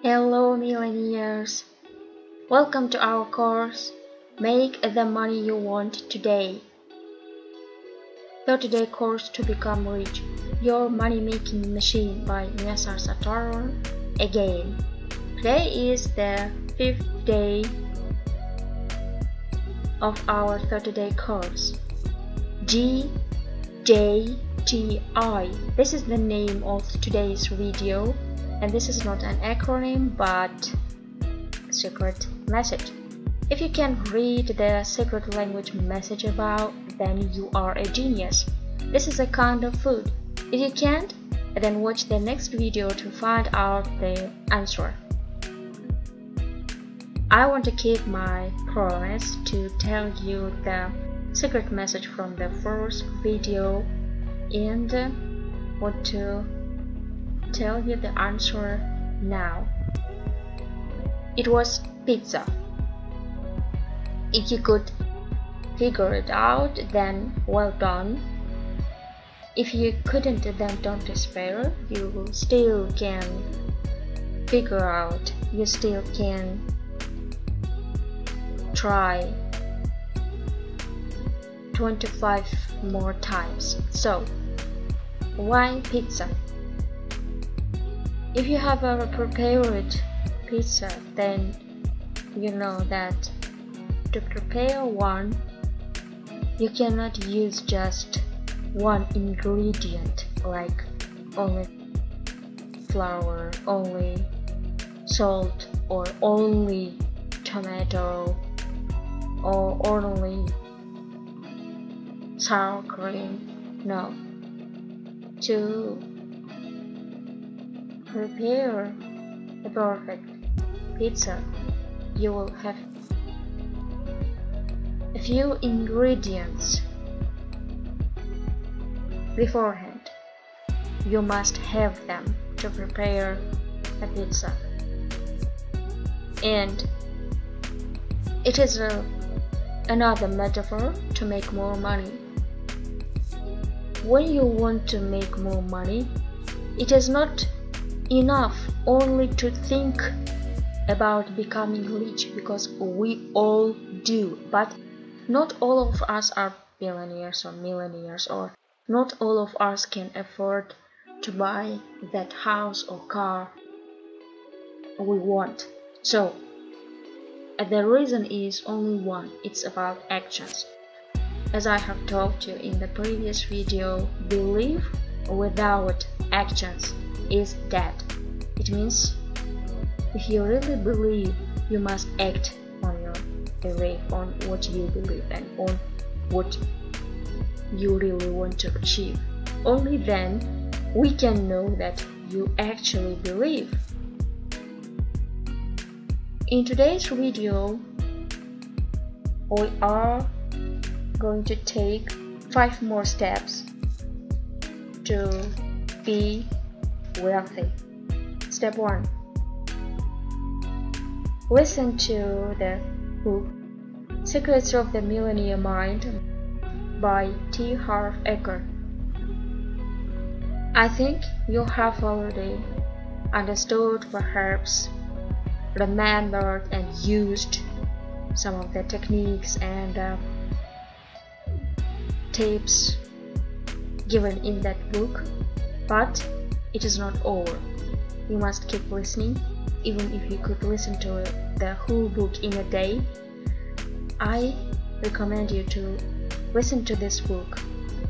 Hello millionaires! Welcome to our course Make the Money You Want Today. 30 day course to become rich. Your money making machine by Nyasar Satoru. Again, today is the fifth day of our 30 day course. G J T I. This is the name of today's video and this is not an acronym but secret message. If you can read the secret language message about, then you are a genius. This is a kind of food. If you can't, then watch the next video to find out the answer. I want to keep my promise to tell you the secret message from the first video and want to tell you the answer now. It was pizza. If you could figure it out, then well done. If you couldn't, then don't despair. You still can figure out. You still can try 25 more times. So, why pizza? If you have a prepared pizza, then you know that to prepare one, you cannot use just one ingredient like only flour, only salt, or only tomato, or only sour cream. No. To prepare a perfect pizza, you will have a few ingredients beforehand. You must have them to prepare a pizza. And it is a, another metaphor to make more money. When you want to make more money, it is not enough only to think about becoming rich because we all do. But not all of us are billionaires or millionaires or not all of us can afford to buy that house or car we want. So the reason is only one. It's about actions. As i have told you in the previous video believe without actions is dead. It means if you really believe, you must act on your belief, on what you believe, and on what you really want to achieve. Only then we can know that you actually believe. In today's video, we are going to take five more steps to be wealthy. Step 1 Listen to the book Secrets of the Millionaire Mind by T. Harv Eker. I think you have already understood, perhaps remembered and used some of the techniques and uh, tips given in that book, but it is not over. You must keep listening, even if you could listen to the whole book in a day. I recommend you to listen to this book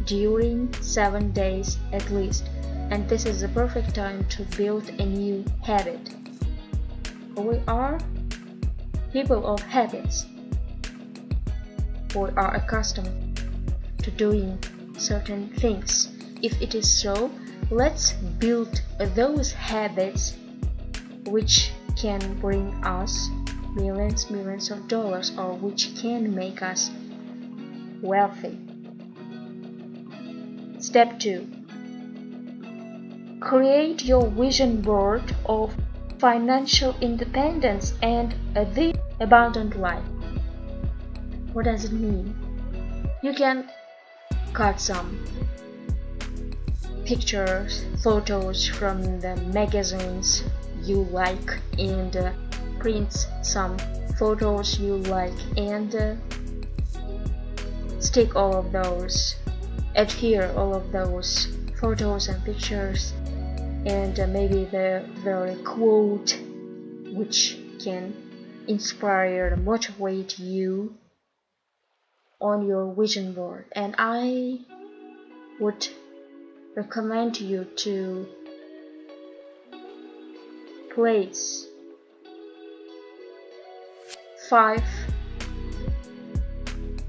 during 7 days at least, and this is the perfect time to build a new habit. We are people of habits. We are accustomed to doing certain things. If it is so, Let's build those habits which can bring us millions, millions of dollars or which can make us wealthy. Step 2 Create your vision board of financial independence and a the abundant life. What does it mean? You can cut some pictures, photos from the magazines you like and uh, print some photos you like and uh, stick all of those adhere all of those photos and pictures and uh, maybe the very quote which can inspire motivate you on your vision board. And I would recommend you to place five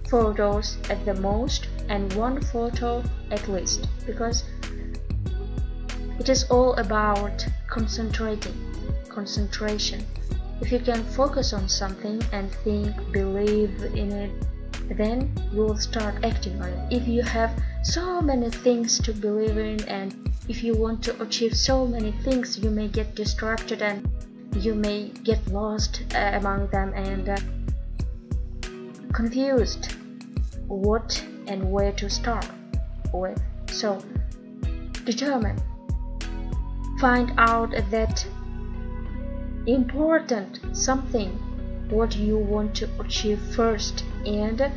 photos at the most and one photo at least because it is all about concentrating concentration. If you can focus on something and think believe in it then you will start acting on it. If you have so many things to believe in and if you want to achieve so many things you may get distracted and you may get lost uh, among them and uh, confused what and where to start with. So determine. Find out that important something what you want to achieve first and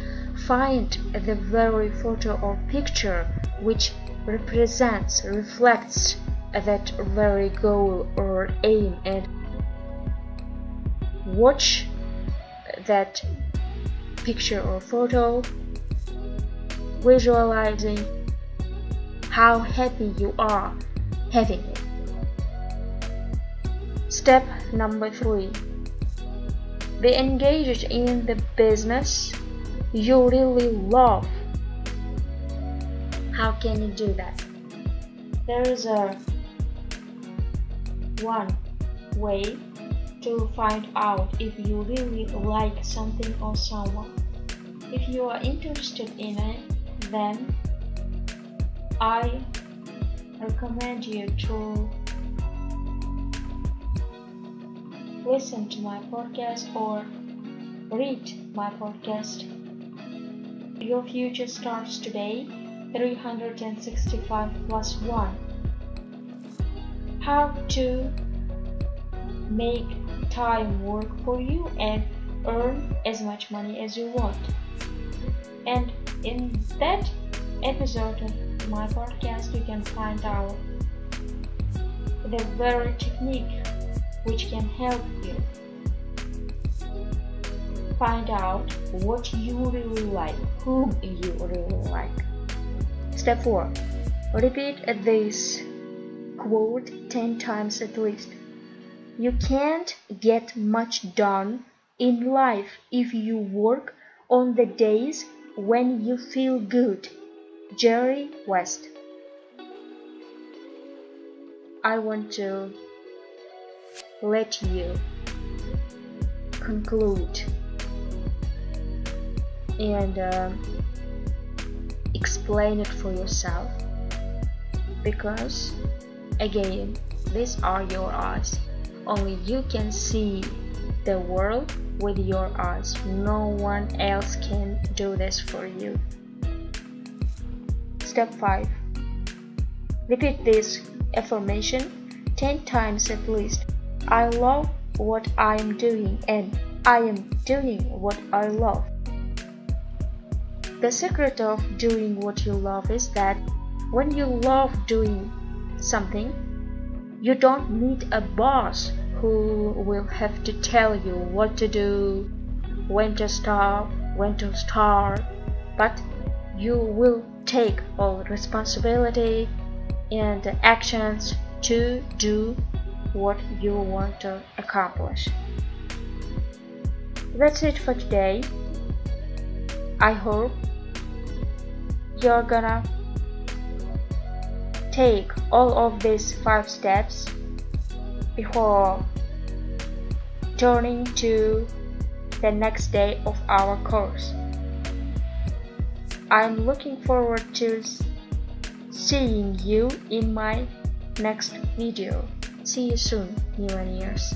find the very photo or picture which represents reflects that very goal or aim and watch that picture or photo visualizing how happy you are having it. Step number three be engaged in the business you really love how can you do that there is a one way to find out if you really like something or someone. If you are interested in it, then I recommend you to listen to my podcast or read my podcast. Your future starts today, 365 plus 1. How to make time work for you and earn as much money as you want. And in that episode of my podcast, you can find out the very technique which can help you find out what you really like, whom you really like. Step 4. Repeat this quote 10 times at least. You can't get much done in life if you work on the days when you feel good. Jerry West. I want to let you conclude and uh, explain it for yourself because again these are your eyes only you can see the world with your eyes. No one else can do this for you. Step 5. Repeat this affirmation 10 times at least. I love what I am doing and I am doing what I love. The secret of doing what you love is that when you love doing something, you don't need a boss who will have to tell you what to do, when to stop, when to start, but you will take all responsibility and actions to do what you want to accomplish. That's it for today. I hope you're gonna take all of these five steps before turning to the next day of our course. I'm looking forward to seeing you in my next video. See you soon, New and Year's.